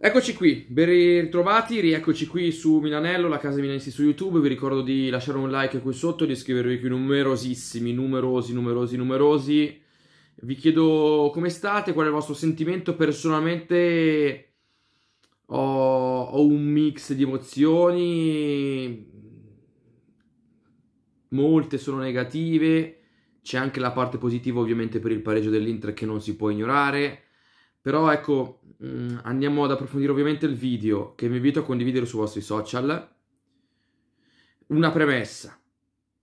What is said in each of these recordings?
Eccoci qui, ben ritrovati, rieccoci qui su Milanello, la casa Milanisti su YouTube, vi ricordo di lasciare un like qui sotto, di iscrivervi qui numerosissimi, numerosi, numerosi, numerosi. Vi chiedo come state, qual è il vostro sentimento, personalmente ho, ho un mix di emozioni, molte sono negative, c'è anche la parte positiva ovviamente per il pareggio dell'Inter che non si può ignorare, però ecco, mm, andiamo ad approfondire ovviamente il video che vi invito a condividere sui vostri social. Una premessa.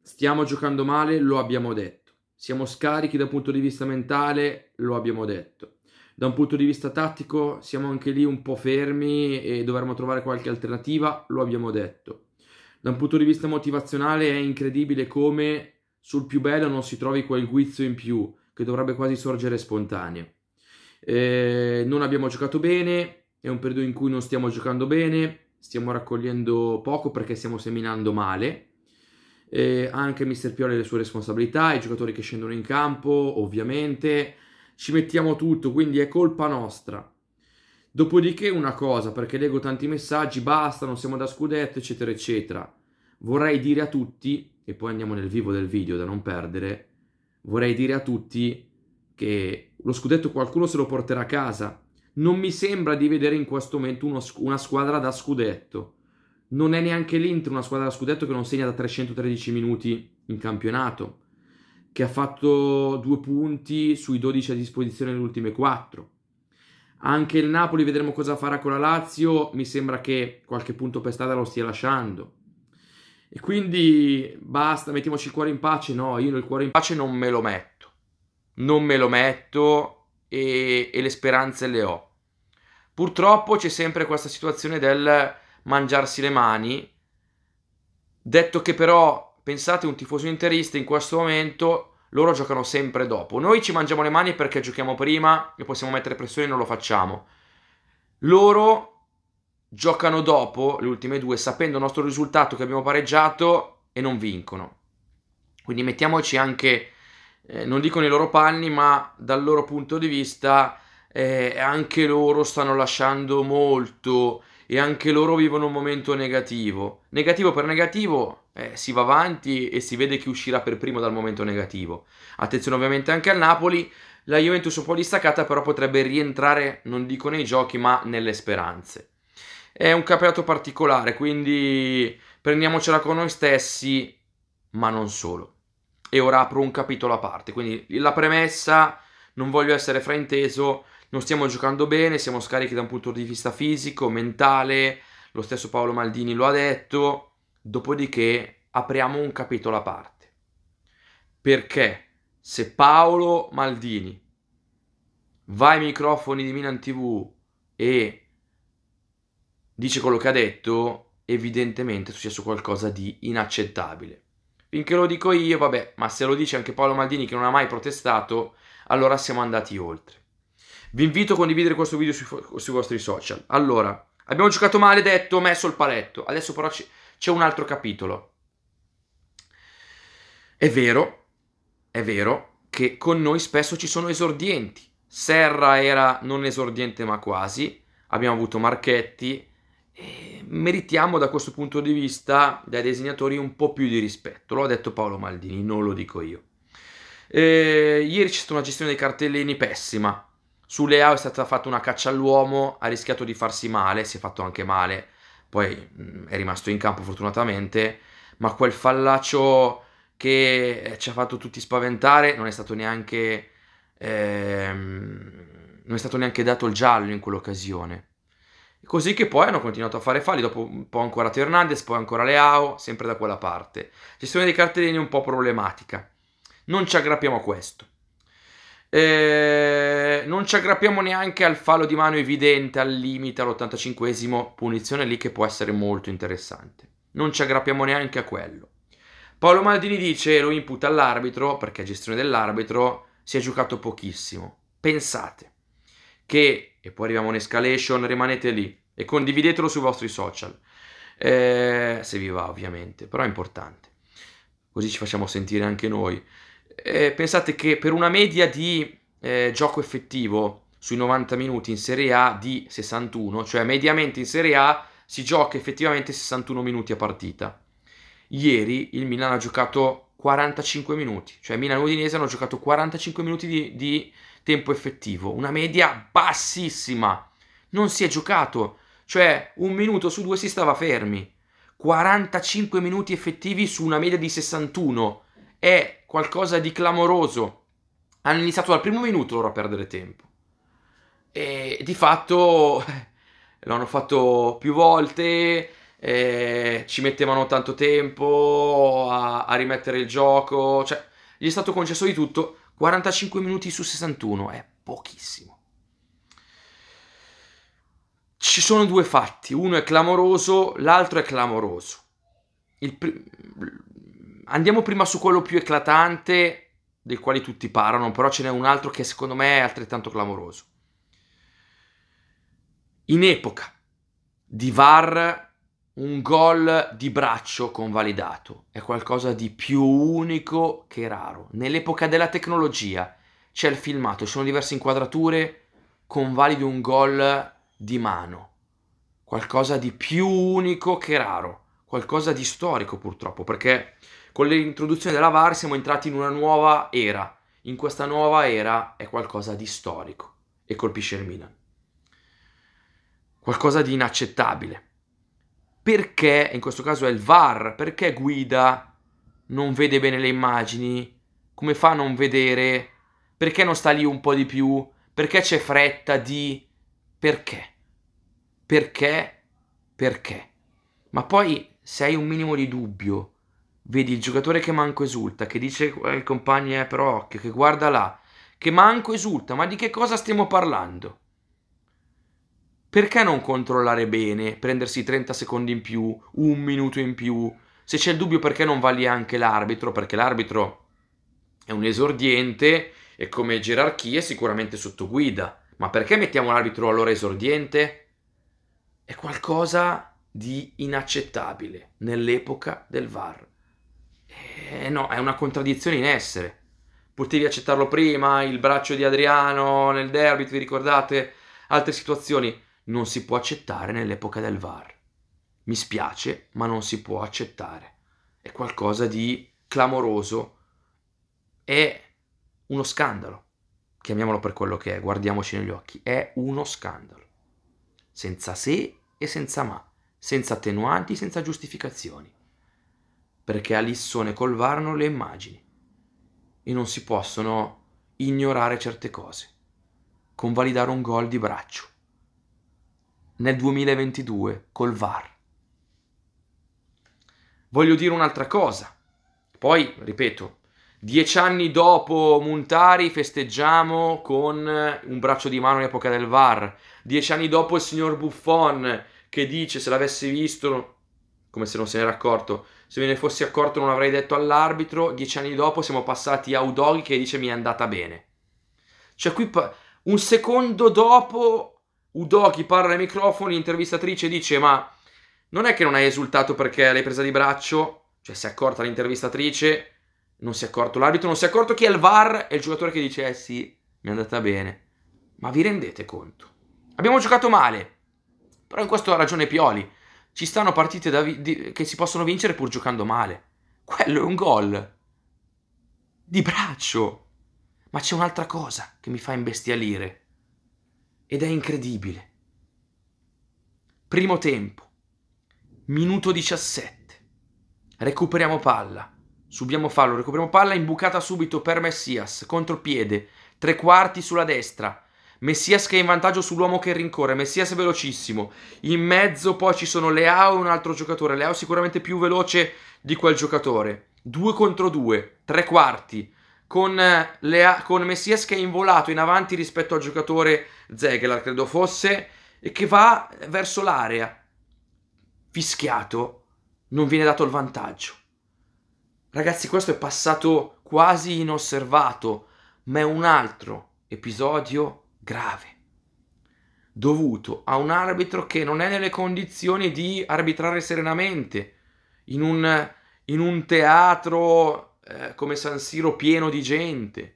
Stiamo giocando male, lo abbiamo detto. Siamo scarichi dal punto di vista mentale, lo abbiamo detto. Da un punto di vista tattico siamo anche lì un po' fermi e dovremmo trovare qualche alternativa, lo abbiamo detto. Da un punto di vista motivazionale è incredibile come sul più bello non si trovi quel guizzo in più che dovrebbe quasi sorgere spontaneo. Eh, non abbiamo giocato bene, è un periodo in cui non stiamo giocando bene, stiamo raccogliendo poco perché stiamo seminando male. Eh, anche Mister Pioli ha le sue responsabilità, i giocatori che scendono in campo, ovviamente. Ci mettiamo tutto, quindi è colpa nostra. Dopodiché una cosa, perché leggo tanti messaggi, basta, non siamo da scudetto, eccetera, eccetera. Vorrei dire a tutti, e poi andiamo nel vivo del video da non perdere, vorrei dire a tutti che lo scudetto qualcuno se lo porterà a casa. Non mi sembra di vedere in questo momento uno, una squadra da scudetto. Non è neanche l'Inter una squadra da scudetto che non segna da 313 minuti in campionato, che ha fatto due punti sui 12 a disposizione nelle ultime quattro. Anche il Napoli vedremo cosa farà con la Lazio, mi sembra che qualche punto per strada lo stia lasciando. E quindi basta, mettiamoci il cuore in pace. No, io il cuore in pace non me lo metto non me lo metto e, e le speranze le ho. Purtroppo c'è sempre questa situazione del mangiarsi le mani, detto che però, pensate, un tifoso interista in questo momento, loro giocano sempre dopo. Noi ci mangiamo le mani perché giochiamo prima e possiamo mettere pressione e non lo facciamo. Loro giocano dopo, le ultime due, sapendo il nostro risultato che abbiamo pareggiato e non vincono. Quindi mettiamoci anche eh, non dico nei loro panni, ma dal loro punto di vista eh, anche loro stanno lasciando molto e anche loro vivono un momento negativo. Negativo per negativo eh, si va avanti e si vede chi uscirà per primo dal momento negativo. Attenzione ovviamente anche al Napoli, la Juventus un po' distaccata però potrebbe rientrare, non dico nei giochi, ma nelle speranze. È un campionato particolare, quindi prendiamocela con noi stessi, ma non solo e ora apro un capitolo a parte. Quindi la premessa, non voglio essere frainteso, non stiamo giocando bene, siamo scarichi da un punto di vista fisico, mentale, lo stesso Paolo Maldini lo ha detto, dopodiché apriamo un capitolo a parte. Perché se Paolo Maldini va ai microfoni di Milan TV e dice quello che ha detto, evidentemente è successo qualcosa di inaccettabile. Finché lo dico io, vabbè, ma se lo dice anche Paolo Maldini che non ha mai protestato, allora siamo andati oltre. Vi invito a condividere questo video sui, sui vostri social. Allora, abbiamo giocato male, detto, messo il paletto. Adesso però c'è un altro capitolo. È vero, è vero che con noi spesso ci sono esordienti. Serra era non esordiente ma quasi. Abbiamo avuto Marchetti, e meritiamo da questo punto di vista dai disegnatori un po' più di rispetto. Lo ha detto Paolo Maldini, non lo dico io. E, ieri c'è stata una gestione dei cartellini pessima. Su Leao è stata fatta una caccia all'uomo, ha rischiato di farsi male, si è fatto anche male, poi mh, è rimasto in campo fortunatamente, ma quel fallaccio che eh, ci ha fatto tutti spaventare non è stato neanche, ehm, non è stato neanche dato il giallo in quell'occasione Così che poi hanno continuato a fare falli, dopo un po' ancora Teo Hernandez, poi ancora Leao, sempre da quella parte. Gestione dei cartellini un po' problematica. Non ci aggrappiamo a questo. Eh, non ci aggrappiamo neanche al fallo di mano evidente al limite all'85esimo, punizione lì che può essere molto interessante. Non ci aggrappiamo neanche a quello. Paolo Maldini dice, lo imputa all'arbitro, perché è gestione dell'arbitro, si è giocato pochissimo. Pensate che, e poi arriviamo in escalation, rimanete lì e condividetelo sui vostri social, eh, se vi va ovviamente, però è importante, così ci facciamo sentire anche noi. Eh, pensate che per una media di eh, gioco effettivo sui 90 minuti in Serie A di 61, cioè mediamente in Serie A si gioca effettivamente 61 minuti a partita. Ieri il Milan ha giocato 45 minuti, cioè Milan e Udinese hanno giocato 45 minuti di, di tempo effettivo, una media bassissima. Non si è giocato, cioè un minuto su due si stava fermi. 45 minuti effettivi su una media di 61 è qualcosa di clamoroso. Hanno iniziato dal primo minuto loro a perdere tempo. E di fatto l'hanno fatto più volte, eh, ci mettevano tanto tempo a, a, rimettere il gioco, cioè gli è stato concesso di tutto, 45 minuti su 61 è pochissimo. Ci sono due fatti, uno è clamoroso, l'altro è clamoroso. Pr- Andiamo prima su quello più eclatante, del quale tutti parlano, però ce n'è un altro che secondo me è altrettanto clamoroso in epoca di VAR un gol di braccio convalidato è qualcosa di più unico che raro. Nell'epoca della tecnologia c'è il filmato, ci sono diverse inquadrature, convalidi un gol di mano. Qualcosa di più unico che raro, qualcosa di storico purtroppo, perché con l'introduzione della VAR siamo entrati in una nuova era. In questa nuova era è qualcosa di storico e colpisce il Milan qualcosa di inaccettabile. Perché, in questo caso è il VAR, perché guida non vede bene le immagini? Come fa a non vedere? Perché non sta lì un po' di più? Perché c'è fretta di... Perché? Perché? Perché? Ma poi, se hai un minimo di dubbio, vedi il giocatore che manco esulta, che dice ai compagni è per occhio, che guarda là, che manco esulta, ma di che cosa stiamo parlando? Perché non controllare bene, prendersi 30 secondi in più, un minuto in più? Se c'è il dubbio perché non va lì anche l'arbitro, perché l'arbitro è un esordiente e come gerarchia è sicuramente sotto guida. Ma perché mettiamo l'arbitro allora esordiente? È qualcosa di inaccettabile nell'epoca del VAR. Eh, no, è una contraddizione in essere. Potevi accettarlo prima, il braccio di Adriano nel derby, vi ricordate? Altre situazioni non si può accettare nell'epoca del VAR. Mi spiace, ma non si può accettare. È qualcosa di clamoroso. È uno scandalo. Chiamiamolo per quello che è, guardiamoci negli occhi. È uno scandalo. Senza se e senza ma, senza attenuanti, senza giustificazioni. Perché a lissone col VAR non le immagini. E non si possono ignorare certe cose. Convalidare un gol di braccio nel 2022 col VAR. Voglio dire un'altra cosa. Poi, ripeto, dieci anni dopo Montari festeggiamo con un braccio di mano in epoca del VAR. Dieci anni dopo il signor Buffon che dice se l'avessi visto, come se non se n'era accorto, se me ne fossi accorto non avrei detto all'arbitro. Dieci anni dopo siamo passati a Udoghi che dice mi è andata bene. Cioè qui un secondo dopo Udoki parla ai microfoni, intervistatrice dice ma non è che non hai esultato perché l'hai presa di braccio? Cioè si è accorta l'intervistatrice, non si è accorto l'arbitro, non si è accorto chi è il VAR e il giocatore che dice eh sì, mi è andata bene. Ma vi rendete conto? Abbiamo giocato male, però in questo ha ragione Pioli. Ci stanno partite vi- di- che si possono vincere pur giocando male. Quello è un gol. Di braccio. Ma c'è un'altra cosa che mi fa imbestialire ed è incredibile. Primo tempo, minuto 17. Recuperiamo palla, subiamo fallo, recuperiamo palla, imbucata subito per Messias, contropiede, tre quarti sulla destra. Messias che è in vantaggio sull'uomo che rincorre, Messias è velocissimo. In mezzo poi ci sono Leao e un altro giocatore, Leao sicuramente più veloce di quel giocatore. Due contro due, tre quarti con, eh, Lea, con Messias che è involato in avanti rispetto al giocatore Zegler, credo fosse, e che va verso l'area. Fischiato, non viene dato il vantaggio. Ragazzi, questo è passato quasi inosservato, ma è un altro episodio grave, dovuto a un arbitro che non è nelle condizioni di arbitrare serenamente in un, in un teatro eh, come San Siro pieno di gente,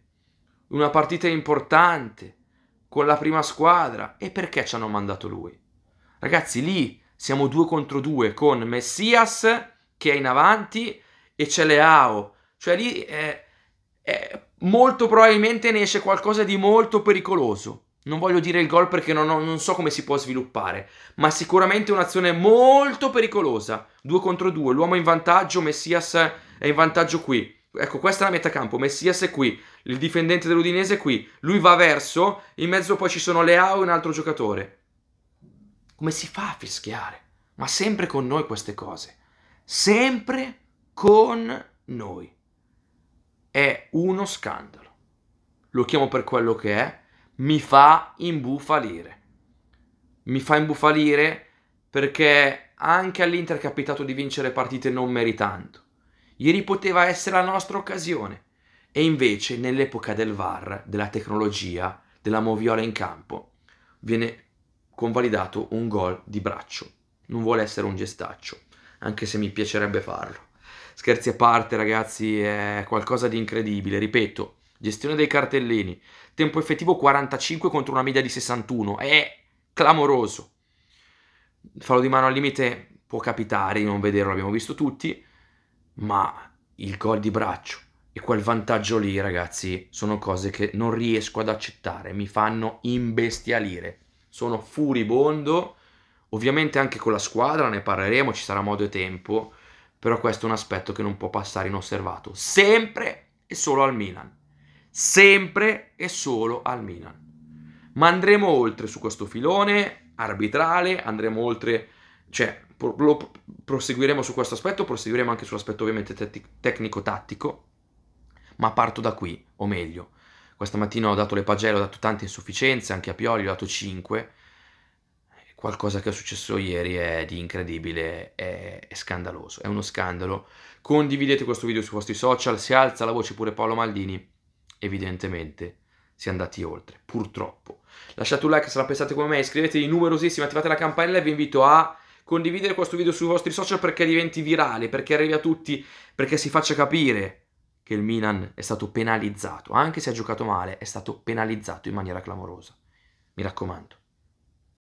una partita importante, con la prima squadra. E perché ci hanno mandato lui? Ragazzi, lì siamo due contro due con Messias che è in avanti e c'è Leao. Cioè lì è, è, molto probabilmente ne esce qualcosa di molto pericoloso. Non voglio dire il gol perché non, ho, non so come si può sviluppare, ma sicuramente un'azione molto pericolosa. Due contro due, l'uomo in vantaggio, Messias è in vantaggio qui. Ecco, questa è la metà campo. Messias è qui, il difendente dell'Udinese è qui. Lui va verso, in mezzo poi ci sono Leao e un altro giocatore. Come si fa a fischiare? Ma sempre con noi queste cose. Sempre con noi. È uno scandalo. Lo chiamo per quello che è. Mi fa imbufalire. Mi fa imbufalire perché anche all'Inter è capitato di vincere partite non meritando. Ieri poteva essere la nostra occasione. E invece, nell'epoca del VAR, della tecnologia, della moviola in campo, viene convalidato un gol di braccio. Non vuole essere un gestaccio, anche se mi piacerebbe farlo. Scherzi a parte, ragazzi, è qualcosa di incredibile. Ripeto, gestione dei cartellini, tempo effettivo 45 contro una media di 61, è clamoroso. Fallo di mano al limite può capitare di non vederlo, l'abbiamo visto tutti, ma il gol di braccio e quel vantaggio lì, ragazzi, sono cose che non riesco ad accettare, mi fanno imbestialire. Sono furibondo, ovviamente anche con la squadra ne parleremo, ci sarà modo e tempo, però questo è un aspetto che non può passare inosservato, sempre e solo al Milan. Sempre e solo al Milan. Ma andremo oltre su questo filone arbitrale, andremo oltre, cioè lo proseguiremo su questo aspetto, proseguiremo anche sull'aspetto ovviamente te- tecnico-tattico, ma parto da qui, o meglio, questa mattina ho dato le pagelle, ho dato tante insufficienze, anche a Pioli ho dato 5, qualcosa che è successo ieri è di incredibile, è, è, scandaloso, è uno scandalo. Condividete questo video sui vostri social, si alza la voce pure Paolo Maldini, evidentemente si è andati oltre, purtroppo. Lasciate un like se la pensate come me, iscrivetevi numerosissimi, attivate la campanella e vi invito a condividere questo video sui vostri social perché diventi virale, perché arrivi a tutti, perché si faccia capire che il Milan è stato penalizzato, anche se ha giocato male, è stato penalizzato in maniera clamorosa. Mi raccomando.